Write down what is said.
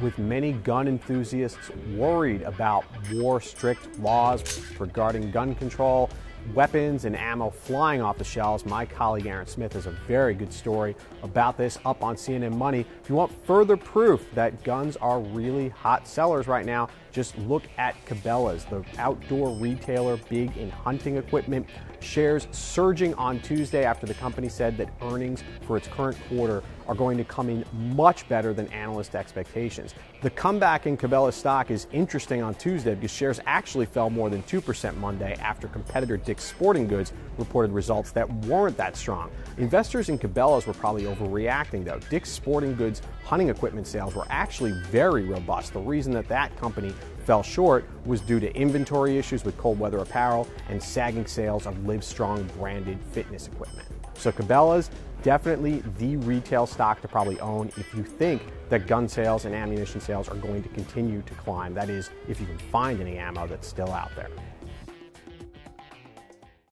with many gun enthusiasts worried about more strict laws regarding gun control, weapons, and ammo flying off the shelves. My colleague Aaron Smith has a very good story about this up on CNN Money. If you want further proof that guns are really hot sellers right now, just look at Cabela's, the outdoor retailer big in hunting equipment. Shares surging on Tuesday after the company said that earnings for its current quarter are going to come in much better than analyst expectations. The comeback in Cabela's stock is interesting on Tuesday because shares actually fell more than 2% Monday after competitor Dick's Sporting Goods reported results that weren't that strong. Investors in Cabela's were probably overreacting though. Dick's Sporting Goods hunting equipment sales were actually very robust. The reason that that company fell short was due to inventory issues with cold weather apparel and sagging sales of Livestrong branded fitness equipment. So Cabela's definitely the retail stock to probably own if you think that gun sales and ammunition sales are going to continue to climb. That is, if you can find any ammo that's still out there.